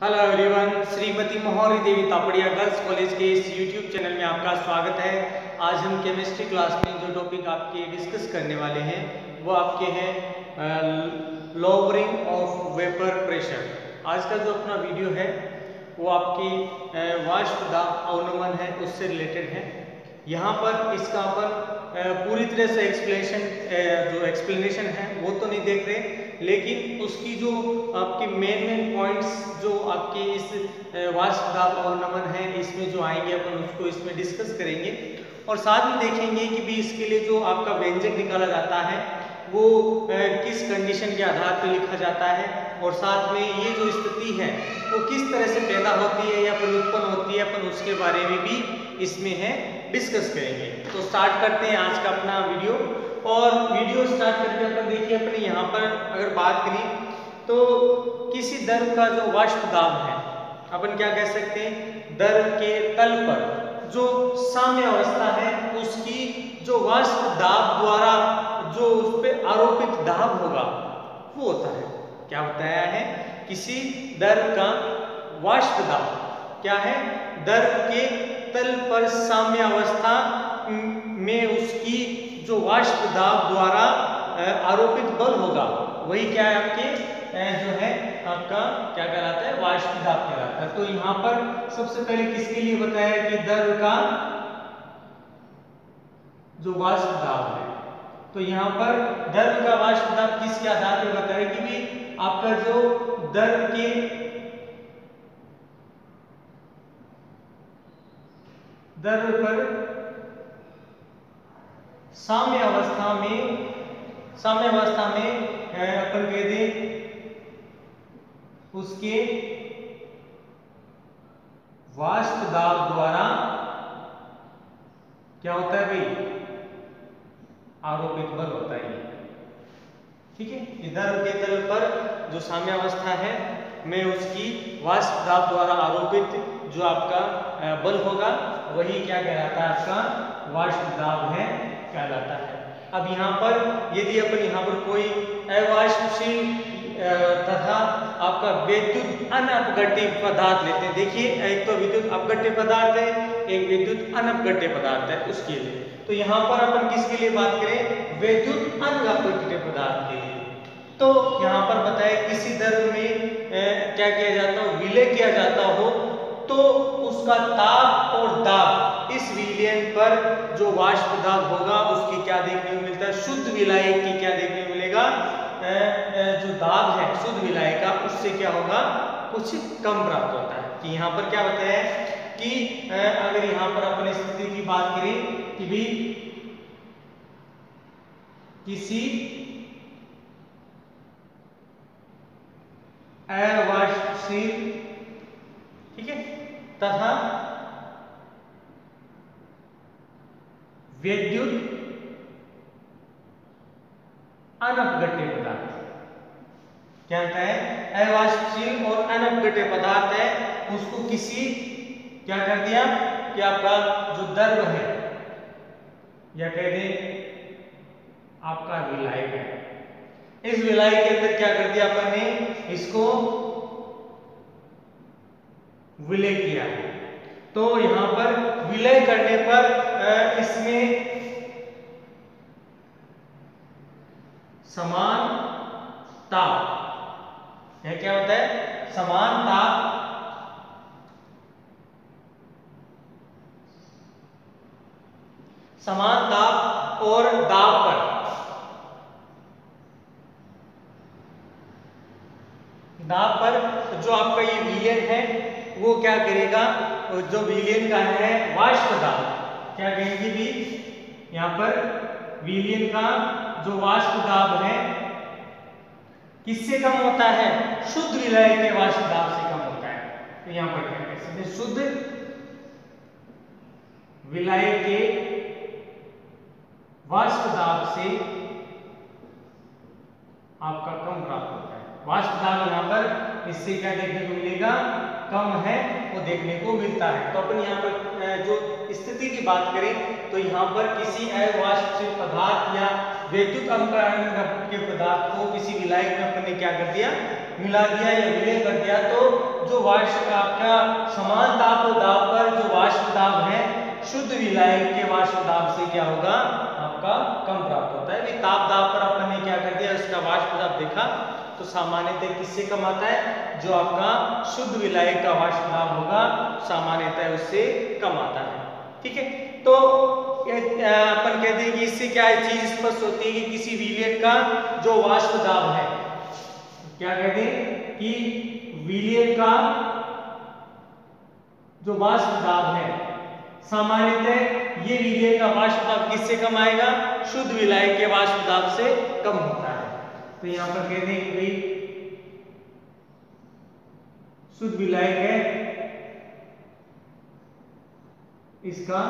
Hello everyone Shrimati मोहरी देवी Tapadia girls college के इस यूट्यूब चैनल में आपका स्वागत है। आज हम केमिस्ट्री क्लास में जो टॉपिक आपके डिस्कस करने वाले हैं, वो आपके हैं लोअरिंग ऑफ़ वेपर प्रेशर आज का जो अपना वीडियो है, वो आपकी वाष्प दाब अवनमन है, उससे रिलेटेड है। यहाँ पर, इसका अपन पूरी तरह से एक्सप्लेनेशन जो एक्सप्लेनेशन है, वो तो नहीं देख रहे, लेकिन उसकी जो आपकी मेन मेन पॉइंट्स जो आपके इस वाष्प दाब और नमन है, इसमें जो आएँगे, अपन उसको इसमें डिस्कस करेंगे। और साथ में देखेंगे कि भी इसके लिए जो आपका व्यंजक निकाला जाता है, वो किस कंडीशन के आधार पर लिखा जाता है, और साथ में ये जो स्थिति है, वो किस तरह से पैदा होती है या फिर उत्पन्न होती है, अपन उसके बारे में भी इसमें है डिस्कस करेंगे। तो स्टार्ट करते हैं आज का अपना वीडियो और वीडियो स्टार्ट करके अपन देखिए अपने यहाँ पर अगर बात करें तो किसी दर का जो वाष्प दाब है, अपन क्या कह सकते हैं? दर के तल पर जो साम्य अवस्था है, उसकी जो वाष्प दाब द्वारा जो उस पर आरोपित दाब होगा, वो होता है। क्या बताया है? किसी दर का वाष्प दाब। क्या है? दर के तल पर साम्य अवस्था में उसकी जो वाष्प दाब द्वारा आरोपित बल होगा। वही क्या है आपके जो है आपका, क्या कहलाता है, वाष्प दाब कहलाता है। तो यहाँ पर सबसे पहले किसके लिए बताया कि दर का जो वाष्प दाब है? तो यहाँ पर दर का वाष्प दाब किसके आधार पर बताया कि भी आपका जो दर के दर पर साम्य अवस्था में साम्य अवस्था में अपन कह दें उसके वाष्प दाब द्वारा क्या होता है भाई? आरोपित बल होता है ठीक है? इधर के तल पर जो साम्य अवस्था है, में उसकी वाष्प दाब द्वारा आरोपित जो आपका बल होगा वही क्या कहलाता है आपका? वाष्प दाब है कहलाता है। अब यहाँ पर यदि अपन यहाँ पर कोई अवाष्पशील तथा आपका विद्युत अनअपघट्य पदार्थ लेते हैं। देखिए एक तो विद्युत अपघट्य पदार्थ है एक विद्युत अनअपघट्य पदार्थ है उसके लिए। तो यहाँ पर अपन किसके लिए बात करें? विद्युत अनअपघट्य पदार्थ के लिए। तो यहाँ पर बताए किसी दर में ए, क्या किया जाता हो? विलय किया जाता हो तो उसका ताप और दाब इस विलयन पर जो वाष्प दाब होगा, उसकी क्या देखने को मिलता है? शुद्ध विलायक की क्या देखने को मिलेगा? जो दाब है, शुद्ध विलाय का, उससे क्या होगा? कुछ कम प्राप्त होता है। कि यहाँ पर क्या बताया कि अगर यहाँ पर अपनी स्थिति की बात करें कि भी किसी अवाष्पशील ठीक है? तथा विद्युत अनपघट्य पदार्थ। क्या कहते हैं? अवाष्पशील और अनपघट्य पदार्थ है, उसको किसी, क्या कर दिया? कि आपका जो दर्व है, या कह दें, आपका विलायक है। इस विलायक के अंदर क्या कर दिया अपन ने इसको विलय किया। है तो यहाँ पर विलय करने पर इसमें समान ताप यह क्या होता है? समान ताप समान ताप और दाब पर। दाब पर जो आपका ये विलियन है वो क्या करेगा? जो विलियन का है, वाष्प दाब क्या कहेंगे भी? यहाँ पर विलियन का जो वाष्प दाब है, किससे कम होता है? शुद्ध विलय के वाष्प दाब से कम होता है। तो यहाँ पर क्या कह सकते शुद्ध विलय के वाष्प दाब से आपका कम प्राप्त होता है। वाष्प दाब यहाँ पर इससे क्या देखने को मिलेगा? कम है, वो देखने को मिलता है। तो अपन यहाँ पर जो स्थिति की बात करें तो यहाँ पर किसी अवाष्पशील पदार्थ या विद्युत अंकरण के पदार्थ को किसी विलायक में अपन ने क्या कर दिया? मिला दिया या विलय कर दिया। तो जो जो वाष्प आपका समान ताप और दाब पर जो वाष्प दाब है, शुद्ध विलायक के वाष्प दाब से क्या होगा? आपका कम प्राप्त होता है। ताप दाब पर अपन ने क्या कर दिया? उसका वाष्प दाब देखा। तो सामान्यतः किससे कम आता है? जो आपका शुद्ध विलायक का वाष्प दाब होगा, सामान्यतः उससे कम आता है। ठीक है? तो अपन कहते हैं कि इससे क्या चीज़ स्पष्ट होती है कि किसी विलियन का जो वाष्प दाब है, क्या कहते हैं कि विलियन का जो वाष्प दाब है, सामान्यतः ये विलियन का वाष्प दाब किससे कम आएगा शुद्ध विलायक के वाष्प दाब से कम होता है। तो यहाँ पर कहते हैं कि भाई, शुद्ध विलायक है। इसका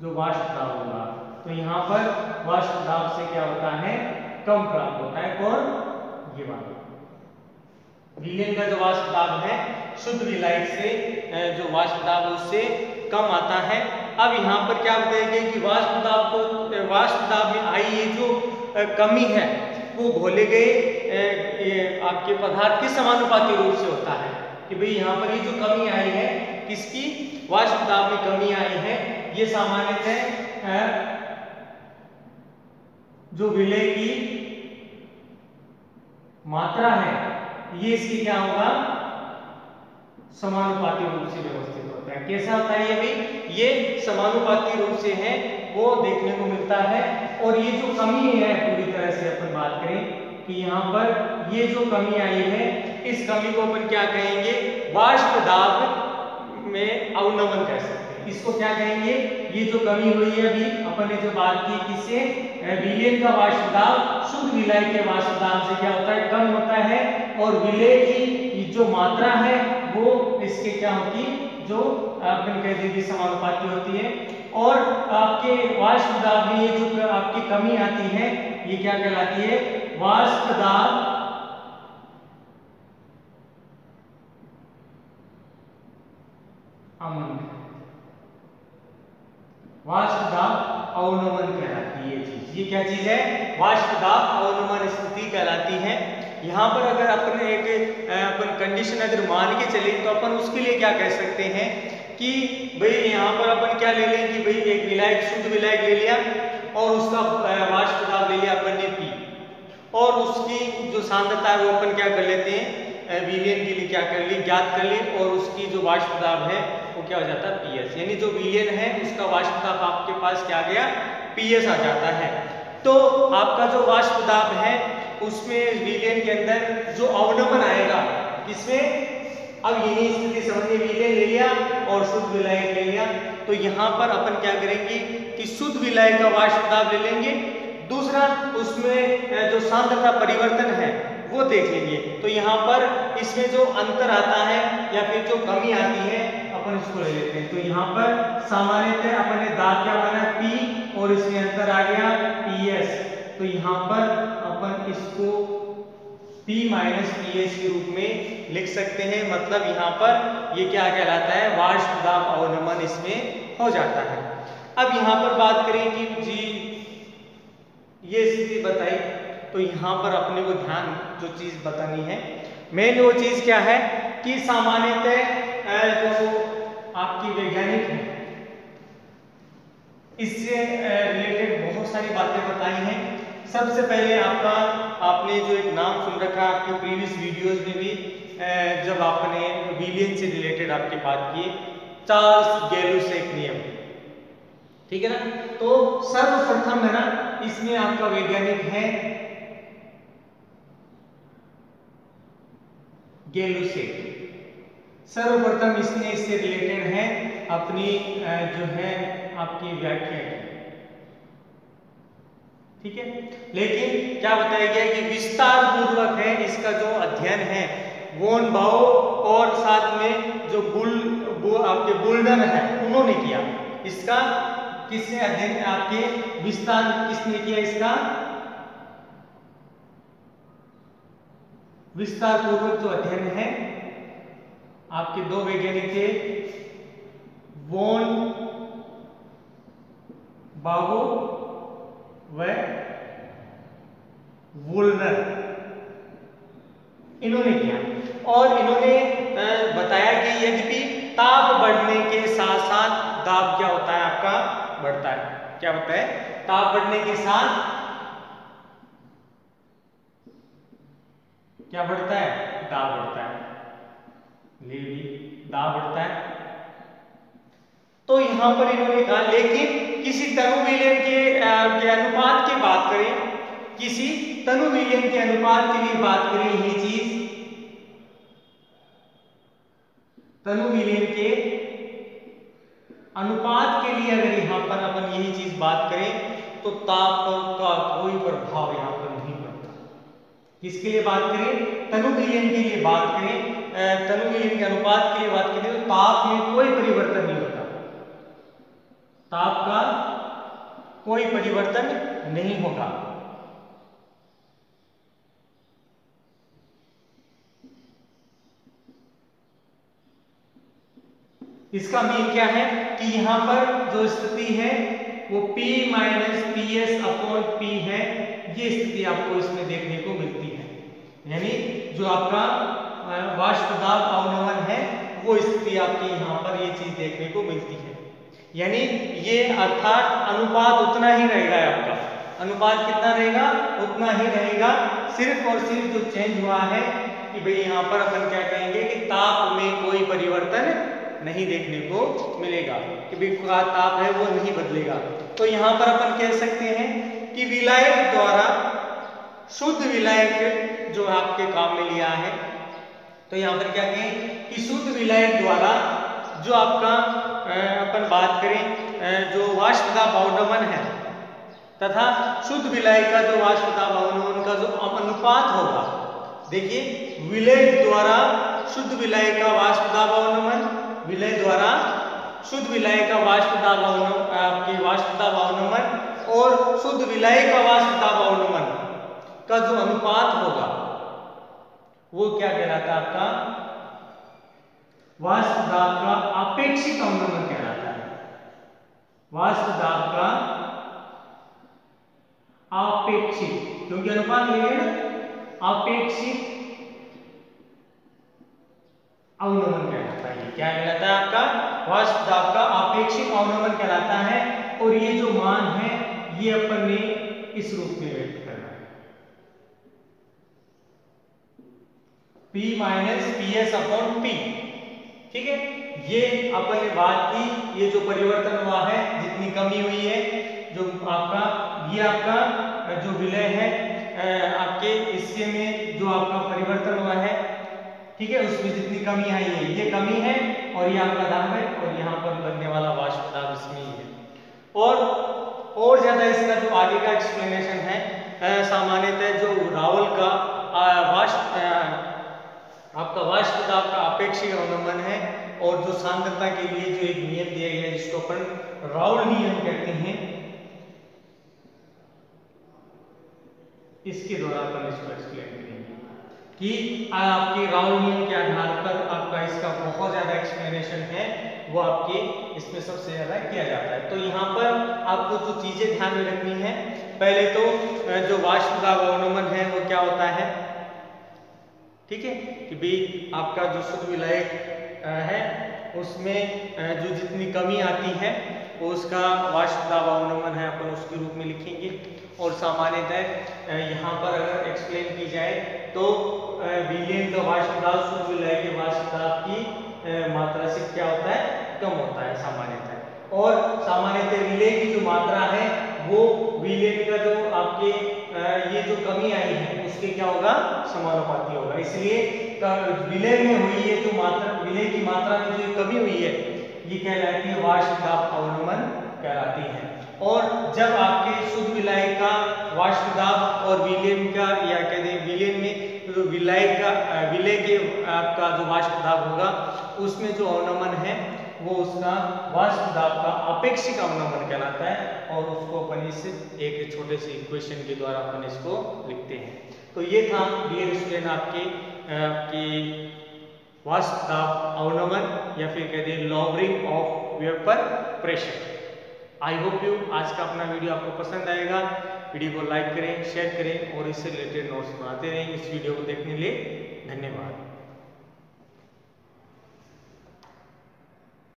जो वाष्प दाब होगा तो यहाँ पर वाष्प दाब से क्या होता है? कम प्राप्त होता है, कौन? ये वाला। विलियन का जो वाष्प दाब है, शुद्ध विलायक से जो वाष्प दाब उससे कम आता है। अब यहाँ पर क्या बताएँगे कि वाष्प दाब को वाष्प दाब में आई ये जो कमी है वो घोले गए आपके पदार्थ के समानुपाती रूप से होता है? कि भाई यहाँ पर ये जो कमी आई है, किसकी? वाष्प दाब में कमी आई है। ये सामान्यतः जो विलय की मात्रा है, ये इसकी क्या होगा? समानुपाती रूप से व्यवस्थित होता है। कैसा होता है ये भाई ये समानुपाती रूप से है, वो देखने को मिलता है। और ये जो कमी है, पूरी तरह से अपन बात करें कि यहाँ पर ये जो कमी आई है, इस कमी को अपन क्या कहेंगे? वाष्प दाब में अवनमन कह सकते हैं। इसको क्या कहेंगे? ये जो कमी हुई है अभी, अपन ने जो बात की किससे? विलयन का वाष्प दाब, शुद्ध विलय के वाष्प दाब से क्या होता है? कम होता है। और विलय की जो मात्रा है, वो इसके क्या होती? जो कह देंगे समानुपाती होती है। और आपके वाष्प दाब में ये जो आपकी कमी आती है, ये क्या कहलाती है? वाष्प दाब अमन वाष्प दाब अवनमन कहलाती है चीज़। ये क्या चीज़ है? वाष्प दाब अवनमन स्थिति कहलाती है। यहाँ पर अगर अपने एक अपन कंडीशन अगर मान के चले तो अपन उसके लिए क्या कह सकते हैं कि भाई यहाँ पर अपन क्या ले लें कि भाई एक विलायक शुद्ध विलायक ले लिया और उसका वाष्प दाब ले लिया अपन ने पी। और उसकी जो सांद्रता है वो अपन क्या कर लेते हैं विलियन के लिए क्या कर ली, ज्ञात कर ली और उसकी जो वाष्प दाब है वो क्या हो जाता है पीएस यानी जो विलियन है, उसका वाष्प दाब आपके पास क्या गया पीएस आ जाता है। तो आपका जो वाष्प दाब है उसमें विलियन के अंदर जो अवनमन आएगा इसमें अब यही स्थिति समझिए विलय ले लिया और शुद्ध विलायक ले लिया। तो यहाँ पर अपन क्या करेंगे कि शुद्ध विलायक का वाष्प दाब ले लेंगे। दूसरा, उसमें जो सांद्रता परिवर्तन है, वो देख लेंगे। तो यहाँ पर इसमें जो अंतर आता है या फिर जो कमी आती है, अपन इसको ले लेते हैं। तो यहाँ पर सामान्यतः अपन ने दाब क्या बना पी और इसमें अंतर आ गया पी एस तो यहाँ पर अपन इसको P माइनस पी के रूप में लिख सकते हैं। मतलब यहाँ पर ये क्या कहलाता है? दाब अवनमन इसमें हो जाता है। अब यहाँ पर बात करें कि जी, ये स्थिति बताई। तो यहाँ पर अपने को ध्यान जो चीज़ बतानी है। मेन वो चीज़ क्या है? कि सामान्यतः जो आपकी वैज्ञानिक है, इससे रिलेटेड बहुत सारी बातें बताई हैं। सबसे पहले आपका, आपने जो एक नाम सुन रखा आपके प्रीवियस वीडियोस में भी जब आपने विलियन से रिलेटेड आपके बात की चार्ल्स गैलुसेक नियम। ठीक है ना? तो सर्वप्रथम है ना, इसमें आपका वैज्ञानिक है गैलुसेक सर्वप्रथम इसने इससे रिलेटेड है अपनी जो है आपकी व्याख्या ठीक है? लेकिन क्या बताया गया कि विस्तार पूर्वक है इसका जो अध्ययन है वोन भाव और साथ में जो बुल बु, आपके बुल्डन है उन्होंने किया। इसका किसने अध्ययन आपके विस्तार किसने किया इसका? विस्तार पूर्वक जो अध्ययन है आपके दो वैज्ञानिक थे वोन बाबू व वुलनर इन्होंने किया। और इन्होंने बताया कि यद्यपि ताप बढ़ने के साथ साथ दाब क्या होता है आपका? बढ़ता है। क्या होता है? ताप बढ़ने के साथ क्या बढ़ता है? दाब बढ़ता है। लेडी दाब बढ़ता है। तो यहाँ पर इन्होंने कहा लेकिन किसी तनु विलयन के, के अनुपात की बात करें किसी तनु विलयन के अनुपात के लिए बात करें यही चीज़ तनु विलयन के अनुपात के लिए अगर यहाँ पर अपन यही चीज़ बात करें तो ताप का कोई प्रभाव यहाँ पर नहीं पड़ता। किसके लिए बात करें? तनु विलयन के लिए बात करें तनु विलयन के अनुपात के लिए बात करें तो ताप में कोई परिवर्तन नहीं होता ताप का कोई परिवर्तन नहीं होगा। इसका मीन क्या है? कि यहाँ पर जो स्थिति है, वो P minus P S upon P है। ये स्थिति आपको इसमें देखने को मिलती है। यानी जो आपका वाष्प दाब अवनमन है, वो स्थिति आपकी यहाँ पर ये चीज़ देखने को मिलती है। यानी ये अर्थात अनुपात उतना ही रहेगा आपका। अनुपात कितना रहेगा? उतना ही रहेगा। सिर्फ़ और सिर्फ़ जो चेंज हुआ है कि भाई यहाँ पर अपन क्या कहेंगे कि ताप में कोई परिवर्तन नहीं देखने को मिलेगा। कि भाई ताप है वो नहीं बदलेगा। तो यहाँ पर अपन कह सकते हैं कि विलायक द्वारा शुद्ध विलायक जो आपके काम में लिया है तो यहाँ पर क्या कहें कि शुद्ध विलायक द्वारा जो आपका अपन बात करें जो वाष्पता बाउंडमन है, तथा शुद्ध विलय का जो वाष्पता बाउंडमन का जो अनुपात होगा। देखिए, विलय द्वारा शुद्ध विलय का वाष्पता बाउंडमन विलय द्वारा शुद्ध विलय का वाष्पता बाउंडमन आपकी वाष्पता बाउंडमन और शुद्ध विलय का वाष्पता बाउंडमन का जो अनुपात होगा, वो क्या कहलाता है आपका? वाष्प दाब का अपेक्षित अवनमन कहलाता है। वाष्प दाब का अपेक्षित, क्योंकि अनुपात लेंगे ना? अपेक्षित अवनमन कहलाता है। क्या कहलाता है आपका? वाष्प दाब का अपेक्षित अवनमन कहलाता है, और ये जो मान है, ये अपन ने इस रूप में व्यक्त करना है। P minus P S upon P ठीक है? ये अपन ने बात की, ये जो परिवर्तन हुआ है, जितनी कमी हुई है, जो आपका, ये आपका जो विलय है आपके हिस्से में जो आपका परिवर्तन हुआ है, ठीक है? उसमें जितनी कमी आई है, ये कमी है और ये आपका दाब है और यहाँ पर बनने वाला वाष्प दाब इसमें ही है। और और ज़्यादा इसका जो आगे का एक्सप्लेनेशन है सामान्यतः जो रावल का वाष्प आपका वाष्प दाब का अपेक्षित अवलंबन है और जो सांद्रता के लिए जो एक नियम दिया गया है, जिसको अपन राउल नियम कहते हैं, इसके द्वारा अपन इसको एक्सप्लेन करेंगे कि आपके राउल नियम के आधार पर आपका इसका बहुत ज़्यादा एक्सप्लेनेशन है, वो आपके इसमें सबसे ज़्यादा किया जाता है। तो यहाँ पर आपको जो चीज़ें ध्यान में रखनी है, पहले तो जो वाष्प दाब अवनमन है, वो क्या होता है? ठीक है? कि भाई आपका जो शुद्ध विलायक है, उसमें जो जितनी कमी आती है, वो उसका वाष्प दावावनमन है, अपन उसके रूप में लिखेंगे। और सामान्यतः यहाँ पर अगर एक्सप्लेन की जाए तो विलियन का वाष्प दाब शुद्ध विलय के वाष्प दाब की मात्रा से क्या होता है? कम होता है सामान्यतः। और सामान्यतः विलय की जो मात्रा है, वो विलियन का जो आपके ये जो कमी आई है, उसके क्या होगा? समानुपाती होगा। इसलिए विलय में हुई है जो मात्रा, विलय की मात्रा में जो कमी हुई है, ये कहलाती है वाष्प दाब अवनमन कहलाती है। और जब आपके शुद्ध विलय का वाष्प दाब और विलयन का या कहते हैं विलयन में जो विलय का, विलय के आपका जो वाष्प दाब होगा, उसमें जो अवनमन है वो उसका वाष्प दाब का अपेक्षिक अवनमन कहलाता है और उसको अपन इस एक छोटे से इक्वेशन के द्वारा अपन इसको लिखते हैं। तो ये था डियर स्टूडेंट आपके आपकी वाष्प दाब अवनमन या फिर कहते हैं lowering of vapour pressure I hope you आज का अपना वीडियो आपको पसंद आएगा। वीडियो को लाइक करें शेयर करें और इससे रिलेटेड नोट्स बनाते रहें इस वीडियो को देखने के लिए। धन्यवाद।